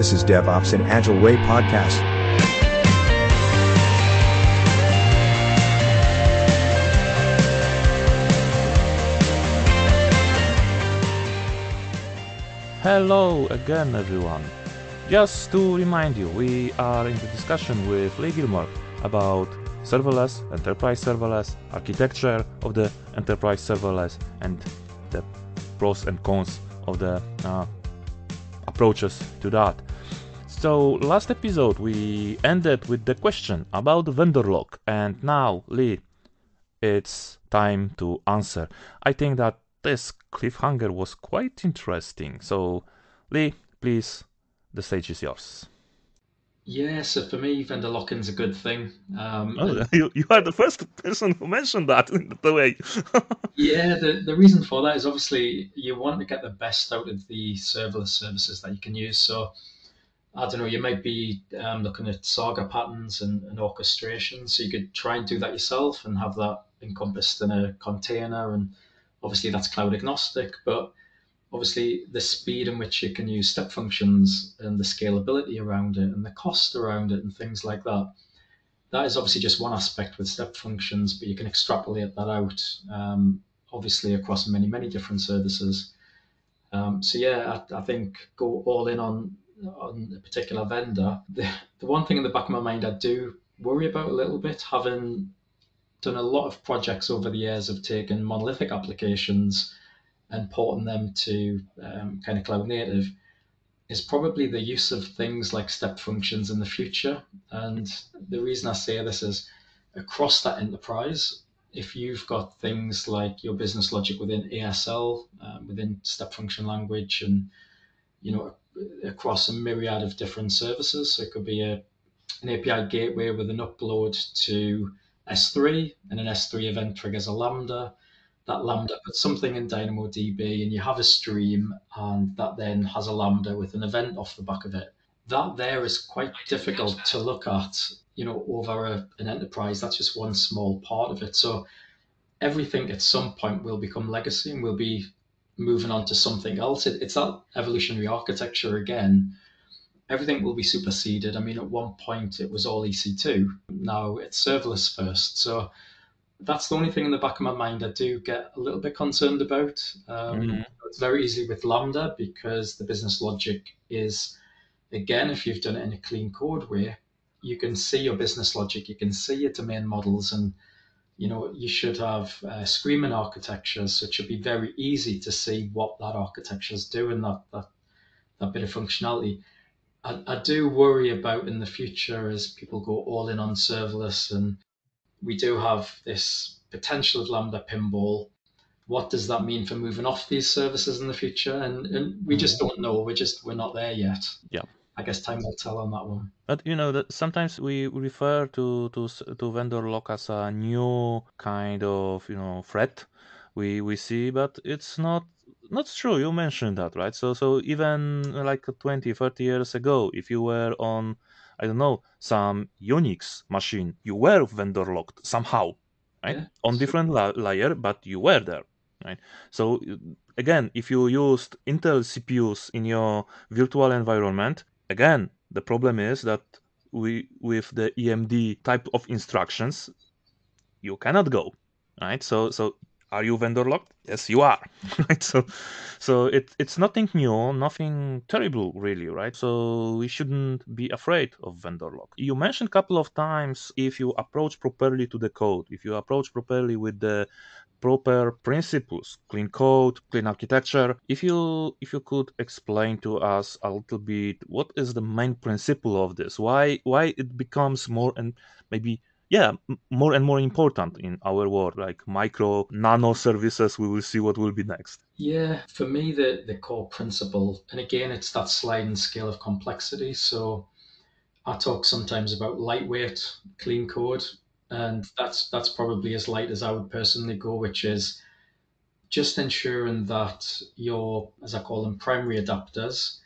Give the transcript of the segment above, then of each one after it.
This is DevOps in Agile Way podcast. Hello again, everyone. Just to remind you, we are in the discussion with Lee Gilmore about serverless, enterprise serverless, architecture of the enterprise serverless, and the pros and cons of the uh, approaches to that. So, last episode we ended with the question about vendor lock, and now, Lee, it's time to answer. I think that this cliffhanger was quite interesting. So, Lee, please, the stage is yours. Yeah, so for me, vendor lock-in's a good thing. Um, oh, you, you are the first person who mentioned that in the way. yeah, the, the reason for that is obviously you want to get the best out of the serverless services that you can use. So I don't know, you might be um, looking at saga patterns and, and orchestration. So you could try and do that yourself and have that encompassed in a container. And obviously that's cloud agnostic, but obviously the speed in which you can use step functions and the scalability around it and the cost around it and things like that. That is obviously just one aspect with step functions, but you can extrapolate that out um, obviously across many, many different services. Um, so yeah, I, I, think go all in on on a particular vendor. The, the one thing in the back of my mind I do worry about a little bit, having done a lot of projects over the years of taking monolithic applications and porting them to um, kind of cloud native is probably the use of things like step functions in the future. And the reason I say this is across that enterprise, if you've got things like your business logic within ASL, um, within step function language, and you know across a myriad of different services, so it could be a an API gateway with an upload to S3, and an S3 event triggers a Lambda that Lambda puts something in DynamoDB and you have a stream and that then has a Lambda with an event off the back of it. That there is quite difficult to look at, you know, over a, an enterprise. That's just one small part of it. So everything at some point will become legacy and we'll be moving on to something else. It, it's that evolutionary architecture again. Everything will be superseded. I mean, at one point it was all EC2. Now it's serverless first. So that's the only thing in the back of my mind I do get a little bit concerned about. Um, mm-hmm. It's very easy with Lambda because the business logic is, again, if you've done it in a clean code way, you can see your business logic, you can see your domain models, and you know you should have uh, screaming architectures, so it should be very easy to see what that architecture is doing, that that that bit of functionality. I, I do worry about in the future as people go all in on serverless and we do have this potential of Lambda pinball. What does that mean for moving off these services in the future? And and we just mm-hmm. don't know. We're just we're not there yet. Yeah. I guess time will tell on that one. But you know that sometimes we refer to to to vendor lock as a new kind of you know threat we we see, but it's not not true. You mentioned that, right? So so even like 20, 30 years ago, if you were on I don't know, some Unix machine, you were vendor locked somehow, right? Yeah, On different la- layer, but you were there, right? So again, if you used Intel CPUs in your virtual environment, again, the problem is that we with the EMD type of instructions, you cannot go, right? So so are you vendor locked? Yes, you are. right. So, so it, it's nothing new, nothing terrible, really, right? So we shouldn't be afraid of vendor lock. You mentioned a couple of times if you approach properly to the code, if you approach properly with the proper principles clean code clean architecture. If you if you could explain to us a little bit what is the main principle of this? Why why it becomes more and maybe yeah more and more important in our world? Like micro nano services we will see what will be next. Yeah for me the the core principle and again it's that sliding scale of complexity. So i talk sometimes about lightweight clean code and that's that's probably as light as i would personally go which is just ensuring that your as i call them primary adapters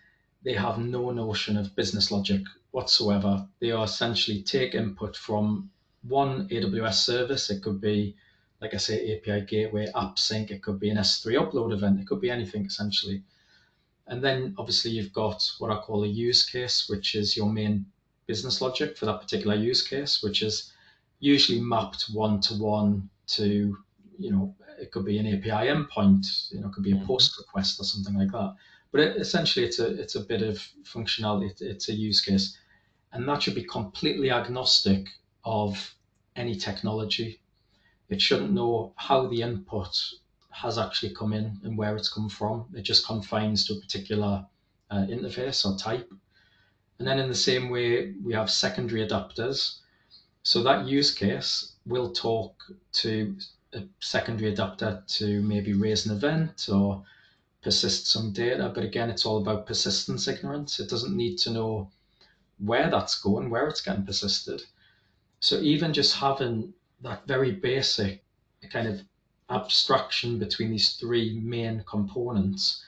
they have no notion of business logic whatsoever they are essentially take input from one AWS service. It could be, like I say, API gateway, app sync. It could be an S3 upload event. It could be anything essentially. And then obviously you've got what I call a use case, which is your main business logic for that particular use case, which is usually mapped one to one to, you know, it could be an API endpoint, you know, it could be a post request or something like that. But it, essentially, it's a it's a bit of functionality. It, it's a use case, and that should be completely agnostic of any technology. It shouldn't know how the input has actually come in and where it's come from. It just confines to a particular uh, interface or type. And then in the same way, we have secondary adapters. So that use case will talk to a secondary adapter to maybe raise an event or persist some data. But again, it's all about persistence ignorance. It doesn't need to know where that's going, where it's getting persisted. So even just having that very basic kind of abstraction between these three main components,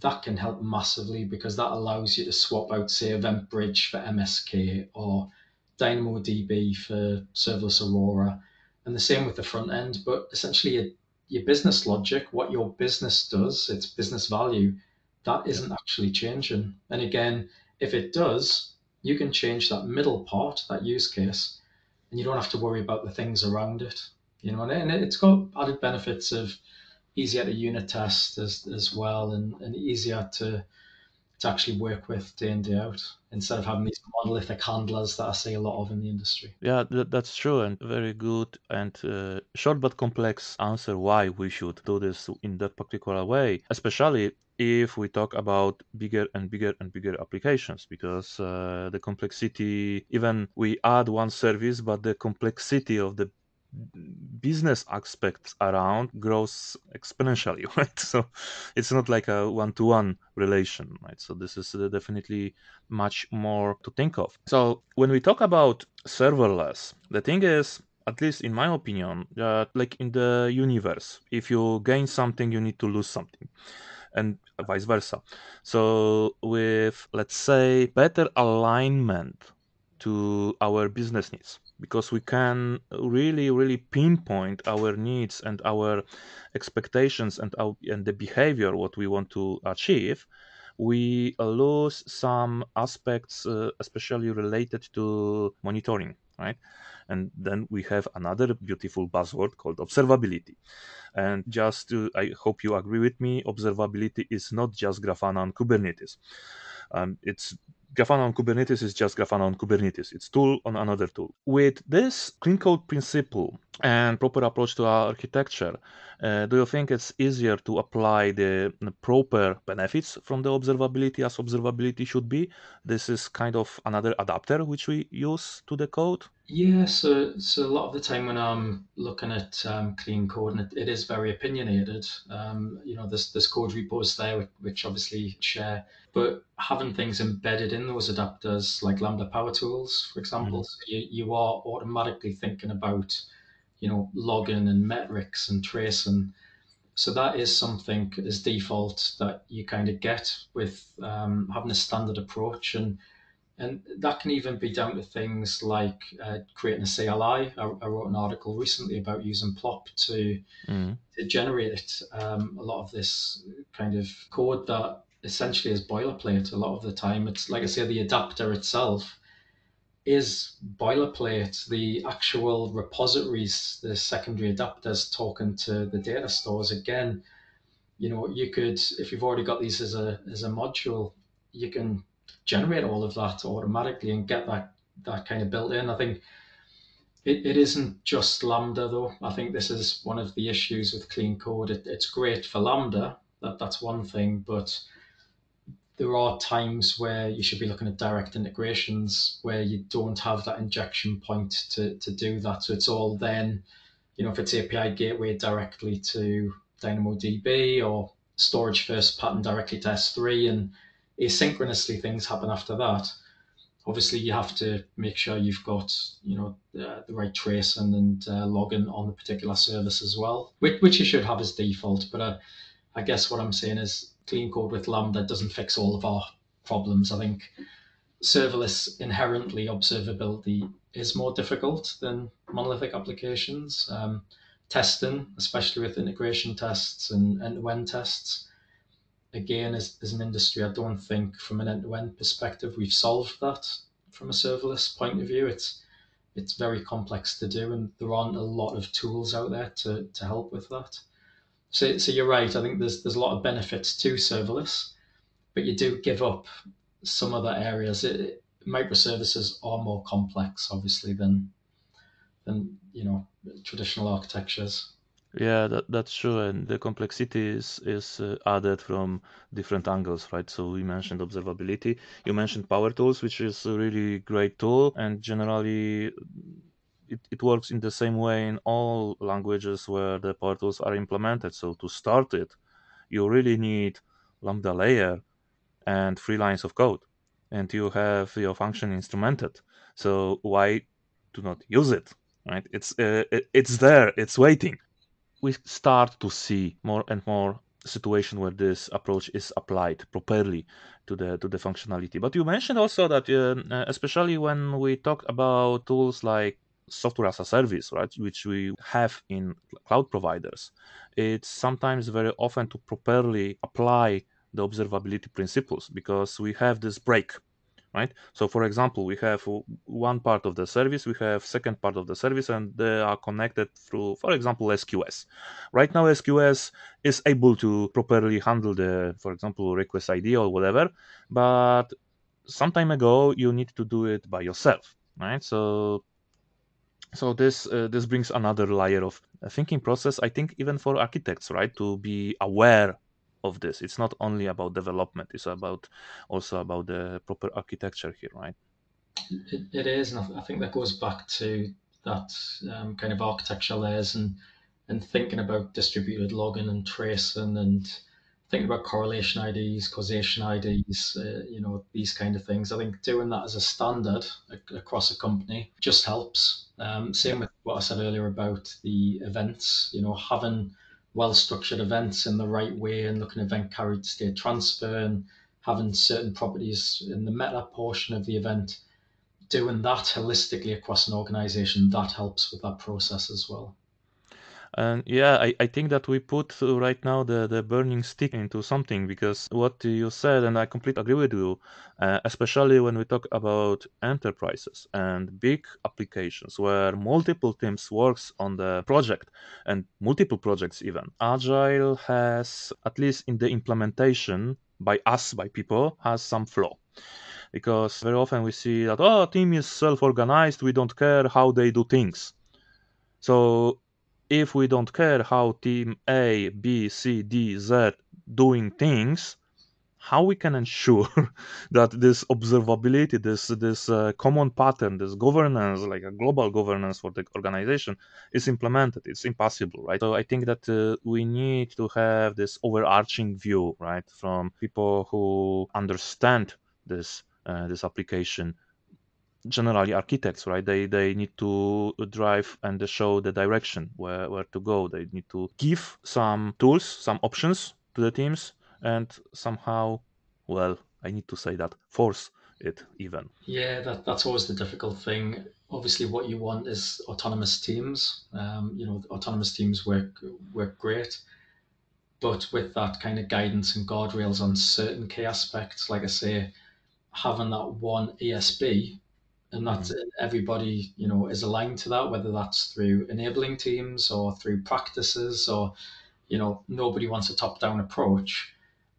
that can help massively because that allows you to swap out, say, EventBridge for MSK or DynamoDB for serverless Aurora, and the same with the front end. But essentially, your, your business logic, what your business does, its business value, that isn't actually changing. And again, if it does, you can change that middle part, that use case, and you don't have to worry about the things around it you know, and it's got added benefits of easier to unit test as, as well and, and easier to to actually work with day in day out instead of having these monolithic handlers that I see a lot of in the industry. Yeah, that, that's true and very good and uh, short but complex answer why we should do this in that particular way, especially if we talk about bigger and bigger and bigger applications because uh, the complexity even we add one service but the complexity of the business aspects around grows exponentially right? So it's not like a one-to-one relation right? So this is uh, definitely much more to think of. So when we talk about serverless the thing is at least in my opinion that like in the universe if you gain something you need to lose something and vice versa. So with let's say better alignment to our business needs because we can really really pinpoint our needs and our expectations and our, and the behavior what we want to achieve we lose some aspects uh, especially related to monitoring right? And then we have another beautiful buzzword called observability. And just to, i hope you agree with me observability is not just grafana and kubernetes. Um, it's Grafana on Kubernetes is just Grafana on Kubernetes. It's tool on another tool. With this clean code principle and proper approach to our architecture, uh, do you think it's easier to apply the, proper benefits from the observability as observability should be? This is kind of another adapter which we use to the code. Yeah, so so a lot of the time when I'm looking at um, clean code, and it, it is very opinionated. Um, you know, there's there's code repos there which obviously share, but having things embedded in those adapters like Lambda Power Tools, for example, mm-hmm. so you you are automatically thinking about, you know, logging and metrics and tracing. So that is something as default that you kind of get with um, having a standard approach and and that can even be down to things like uh, creating a CLI. I, I, wrote an article recently about using Plop to, mm. to generate um, a lot of this kind of code that essentially is boilerplate a lot of the time. It's like I say, the adapter itself is boilerplate. The actual repositories, the secondary adapters talking to the data stores, again, you know, you could, if you've already got these as a, as a module, you can generate all of that automatically and get that that kind of built in. I think it, it isn't just Lambda though. I think this is one of the issues with clean code. It, it's great for Lambda, that, that's one thing, but there are times where you should be looking at direct integrations where you don't have that injection point to, to do that. So it's all then, you know, if it's API gateway directly to DynamoDB or storage first pattern directly to S3 and asynchronously things happen after that obviously you have to make sure you've got you know the, the right tracing and uh, logging on the particular service as well which, which you should have as default but uh, i guess what i'm saying is clean code with lambda doesn't fix all of our problems i think serverless inherently observability is more difficult than monolithic applications um, testing especially with integration tests and end-to-end tests again, as, as an industry, I don't think from an end-to-end perspective we've solved that from a serverless point of view. It's it's very complex to do, and there aren't a lot of tools out there to, to help with that. So, so you're right. I think there's there's a lot of benefits to serverless, but you do give up some other areas. It, microservices are more complex, obviously, than than you know traditional architectures. Yeah, that, that's true, and the complexity is is uh, added from different angles, right? So we mentioned observability. You mentioned Power Tools, which is a really great tool, and generally it, it works in the same way in all languages where the Power Tools are implemented. So to start it, you really need Lambda layer and three lines of code, and you have your function instrumented. So why do not use it? Right? It's uh, it, it's there. It's waiting we start to see more and more situation where this approach is applied properly to the to the functionality. But you mentioned also that uh, especially when we talk about tools like software as a service, right, which we have in cloud providers, it's sometimes very often to properly apply the observability principles because we have this break right? So for example we have one part of the service we have second part of the service and they are connected through for example sqs right now sqs is able to properly handle the for example request id or whatever but some time ago you need to do it by yourself right? So so this uh, this brings another layer of thinking process i think even for architects right to be aware of this it's not only about development it's about also about the proper architecture here right it, it is and i think that goes back to that um, kind of architecture layers and and thinking about distributed logging and tracing and thinking about correlation IDs, causation IDs, uh, you know, these kind of things. I think doing that as a standard across a company just helps. Um, same with what I said earlier about the events, you know, having well-structured events in the right way and looking at event carried state transfer and having certain properties in the meta portion of the event, doing that holistically across an organization, that helps with that process as well. And yeah, I, I think that we put right now the, the burning stick into something because what you said, and I completely agree with you, uh, especially when we talk about enterprises and big applications where multiple teams works on the project and multiple projects even. Agile has, at least in the implementation by us, by people, has some flaw. Because very often we see that oh team is self-organized. We don't care how they do things. So if we don't care how team A, B, C, D, Z doing things, how we can ensure that this observability, this this uh, common pattern, this governance, like a global governance for the organization, is implemented? It's impossible, right? So I think that uh, we need to have this overarching view, right, from people who understand this uh, this application generally architects right? They they need to drive and show the direction where where to go. They need to give some tools some options to the teams and somehow well i need to say that force it even. Yeah that, that's always the difficult thing. Obviously what you want is autonomous teams. Um, you know autonomous teams work work great. But with that kind of guidance and guardrails on certain key aspects like i say having that one esb and that mm. everybody you know is aligned to that whether that's through enabling teams or through practices or you know nobody wants a top down approach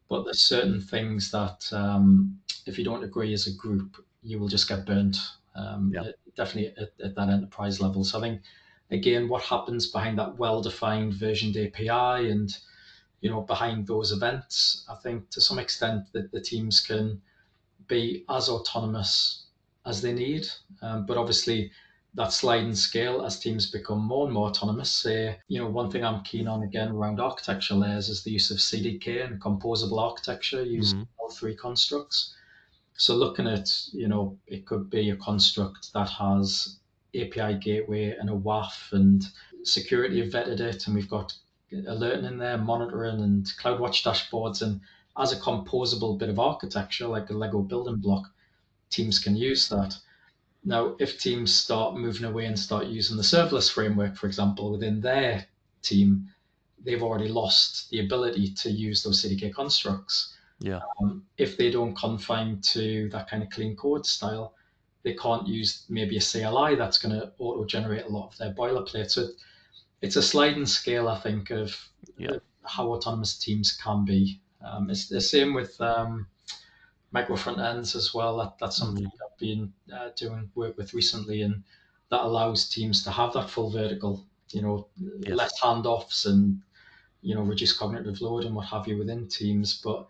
but there's certain things that um, if you don't agree as a group you will just get burnt um, yeah. definitely at, at, that enterprise level so i think again what happens behind that well defined versioned api and you know behind those events i think to some extent that the teams can be as autonomous as they need. Um, but obviously, that sliding scale as teams become more and more autonomous. You know, one thing I'm keen on again around architecture layers is the use of CDK and composable architecture using mm-hmm. L3 constructs. So looking at, you know, it could be a construct that has API gateway and a WAF and security have vetted it, and we've got alerting in there, monitoring and CloudWatch dashboards, and as a composable bit of architecture, like a Lego building block, teams can use that. Now, if teams start moving away and start using the serverless framework, for example, within their team, they've already lost the ability to use those CDK constructs. Yeah. Um, if they don't confine to that kind of clean code style, they can't use maybe a CLI that's going to auto generate a lot of their boilerplate. So it's a sliding scale, I think, of Yeah. how autonomous teams can be. Um, it's the same with um, micro front ends as well. That, that's something I've been uh, doing work with recently, and that allows teams to have that full vertical, you know, Yes. less handoffs and you know reduce cognitive load and what have you within teams. But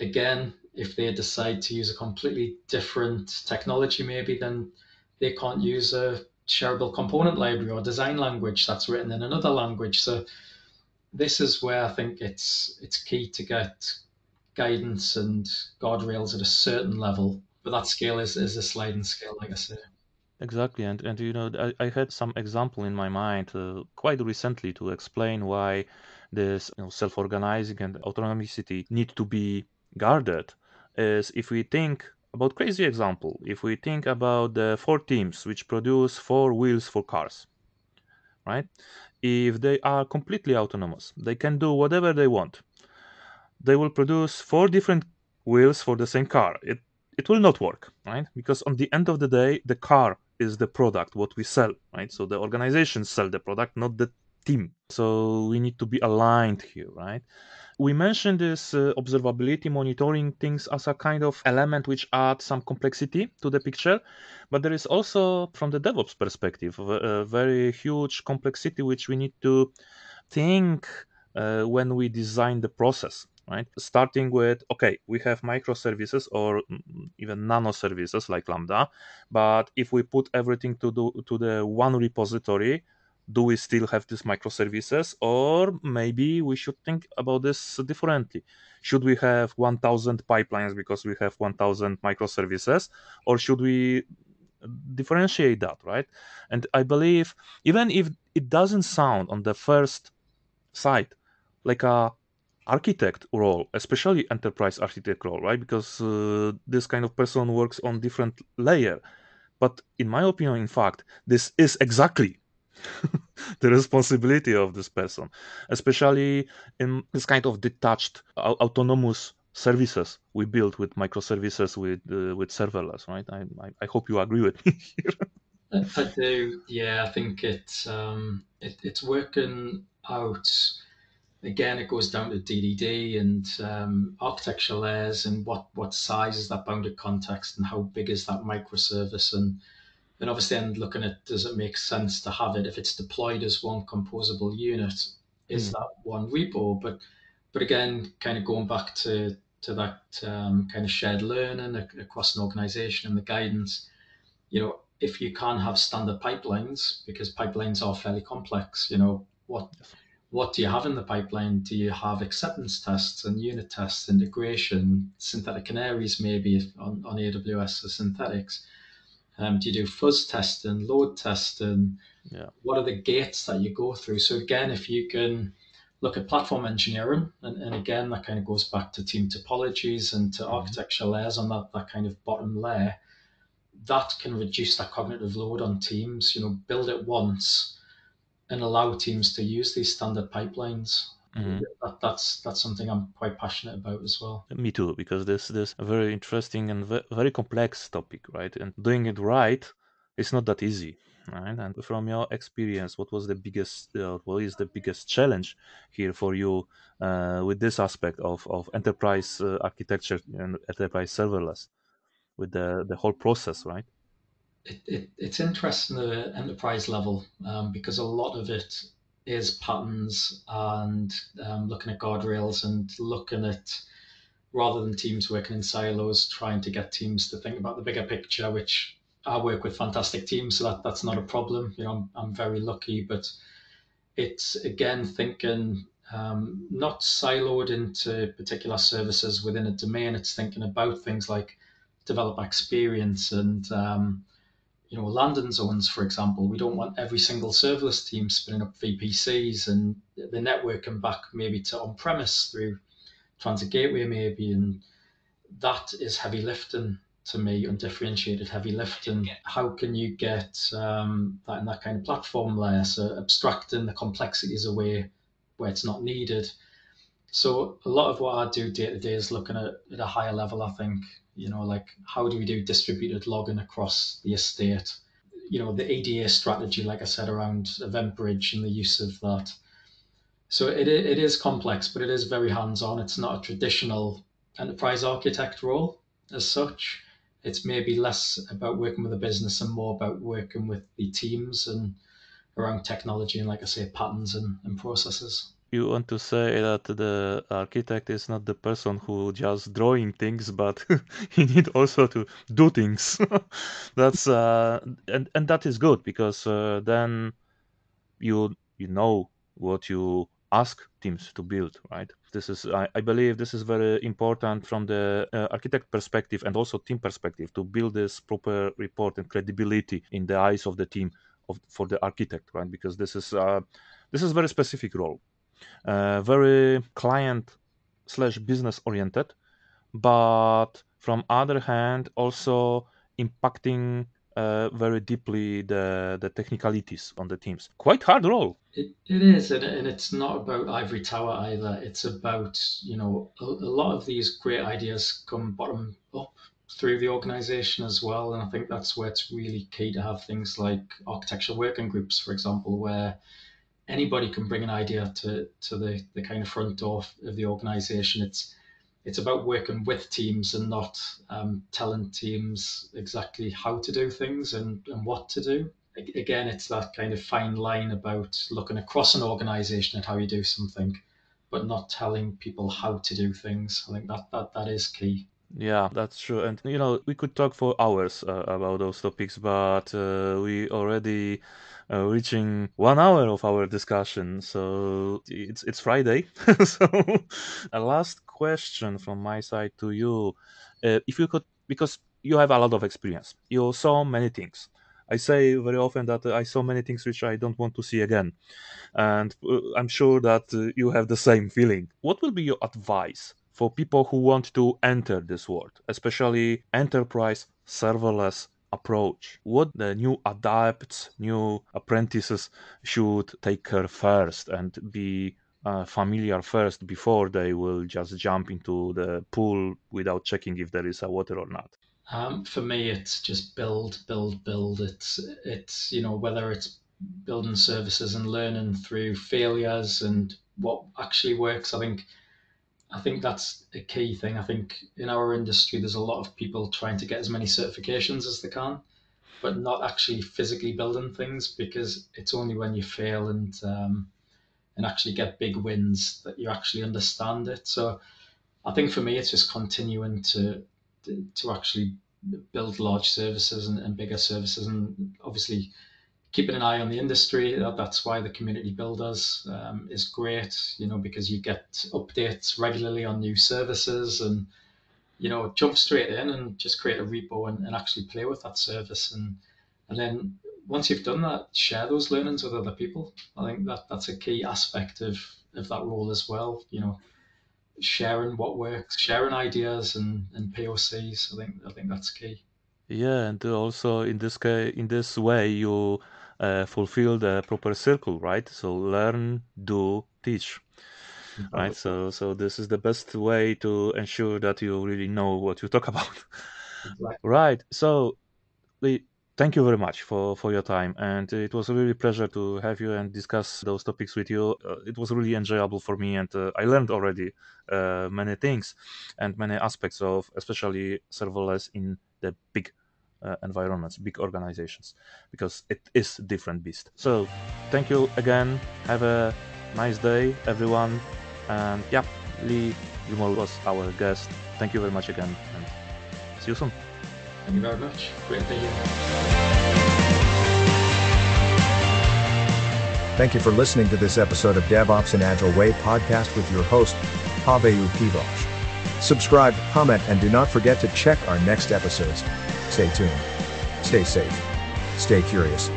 again, if they decide to use a completely different technology, maybe then they can't use a shareable component library or design language that's written in another language. So this is where I think it's it's key to get guidance and guardrails at a certain level. But that scale is, is a sliding scale, like I say. Exactly, and and you know, I, I had some example in my mind uh, quite recently to explain why this you know, self-organizing and autonomicity need to be guarded. Is if we think about crazy example, if we think about the four teams which produce four wheels for cars, right? If they are completely autonomous, they can do whatever they want. They will produce four different wheels for the same car. It it will not work, right? Because on the end of the day, the car is the product what we sell, right? So the organizations sell the product, not the team. So we need to be aligned here, right? We mentioned this uh, observability monitoring things as a kind of element which adds some complexity to the picture, but there is also, from the DevOps perspective, a very huge complexity which we need to think uh, when we design the process right? Starting with okay we have microservices or mm, even nano services like lambda but if we put everything to do to the one repository do we still have these microservices? Or maybe we should think about this differently. Should we have 1000 pipelines because we have 1000 microservices? Or should we differentiate that right? And i believe even if it doesn't sound on the first sight like a architect role especially enterprise architect role right because uh, this kind of person works on different layer but in my opinion in fact this is exactly the responsibility of this person especially in this kind of detached au- autonomous services we build with microservices with uh, with serverless right I, I i hope you agree with me here I do. Yeah, I think it's um, it, it's working out. Again, it goes down to DDD and um, architecture layers and what what size is that bounded context and how big is that microservice and and obviously then looking at does it make sense to have it if it's deployed as one composable unit is Mm. that one repo but but again kind of going back to to that um, kind of shared learning ac- across an organization and the guidance you know if you can't have standard pipelines because pipelines are fairly complex you know what what do you have in the pipeline? Do you have acceptance tests and unit tests integration synthetic canaries maybe on, on aws or synthetics? Um, do you do fuzz testing load testing? Yeah. What are the gates that you go through? So again if you can look at platform engineering and, and again that kind of goes back to team topologies and to Mhm. architecture layers on that, that kind of bottom layer. That can reduce that cognitive load on teams you know build it once and allow teams to use these standard pipelines Mhm. that, that's that's something i'm quite passionate about as well Me too, because this this a very interesting and ve- very complex topic, right? And doing it right is not that easy, right? And from your experience, what was the biggest, uh, what is the biggest challenge here for you uh, with this aspect of of enterprise uh, architecture and enterprise serverless, with the the whole process, right? It, it, it's interesting at an enterprise level um, because a lot of it is patterns and um, looking at guardrails and looking at rather than teams working in silos, trying to get teams to think about the bigger picture, which I work with fantastic teams, so that, that's not a problem. You know, I'm, I'm very lucky, but it's again thinking um, not siloed into particular services within a domain. It's thinking about things like developer experience and um, you know landing zones, for example. We don't want every single serverless team spinning up VPCs and the networking back maybe to on-premise through transit gateway maybe, and that is heavy lifting to me, undifferentiated heavy lifting. How can you get um, that in that kind of platform layer? So abstracting the complexities away where it's not needed. So a lot of what I do day to day is looking at, at a higher level. I think you know, like how do we do distributed logging across the estate? You know, the EDA strategy, like I said, around EventBridge and the use of that. So it, it is complex, but it is very hands on. It's not a traditional enterprise architect role as such. It's maybe less about working with a business and more about working with the teams and around technology and, like I say, patterns and, and processes you want to say that the architect is not the person who just drawing things but he need also to do things. That's uh, and and that is good because uh, then you you know what you ask teams to build right? This is i, I believe this is very important from the uh, architect perspective and also team perspective to build this proper report and credibility in the eyes of the team of, for the architect right? Because this is uh, this is very specific role uh, very client slash business oriented but from other hand also impacting uh, very deeply the the technicalities on the teams. Quite hard role. It, it is, and, and it's not about ivory tower either. It's about you know a, a lot of these great ideas come bottom up through the organization as well, and I think that's where it's really key to have things like architectural working groups, for example, where anybody can bring an idea to to the the kind of front door of the organization. It's it's about working with teams and not um, telling teams exactly how to do things and, and what to do. Again, it's that kind of fine line about looking across an organization at how you do something, but not telling people how to do things. I think that that, that is key. Yeah, that's true. And you know, we could talk for hours uh, about those topics, but uh, we already uh, reaching one hour of our discussion. So it's it's Friday. so a last question from my side to you, uh, if you could, because you have a lot of experience, you saw many things. I say very often that I saw many things which I don't want to see again, and uh, I'm sure that uh, you have the same feeling. What will be your advice for people who want to enter this world, especially enterprise serverless approach? What the new adepts, new apprentices should take care first and be uh, familiar first before they will just jump into the pool without checking if there is a water or not? Um, for me, it's just build, build, build. It's it's you know whether it's building services and learning through failures and what actually works. I think I think that's a key thing. I think in our industry, there's a lot of people trying to get as many certifications as they can, but not actually physically building things because it's only when you fail and um, and actually get big wins that you actually understand it. So I think for me, it's just continuing to to actually build large services and, and bigger services, and obviously keeping an eye on the industry. That's why the community builders um, is great, you know, because you get updates regularly on new services and, you know, jump straight in and just create a repo and, and actually play with that service. And, and then once you've done that, share those learnings with other people. I think that that's a key aspect of, of that role as well, you know, sharing what works, sharing ideas and, and POCs. I think, I think that's key. Yeah, and also in this case, in this way, you uh, fulfill the proper circle, right? So learn, do, teach, right? So so this is the best way to ensure that you really know what you talk about, exactly. right? So thank you very much for for your time, and it was a really pleasure to have you and discuss those topics with you. Uh, it was really enjoyable for me, and uh, I learned already uh, many things and many aspects of especially serverless in the big Uh, environments, big organizations, because it is different beast. So, thank you again. Have a nice day, everyone. And yeah, Lee Gilmore was our guest. Thank you very much again, and see you soon. Thank you very much. Great to you. Thank you for listening to this episode of DevOps in Agile Way podcast with your host, Pavel Pivosh. Subscribe, comment, and do not forget to check our next episodes. Stay tuned. Stay safe. Stay curious.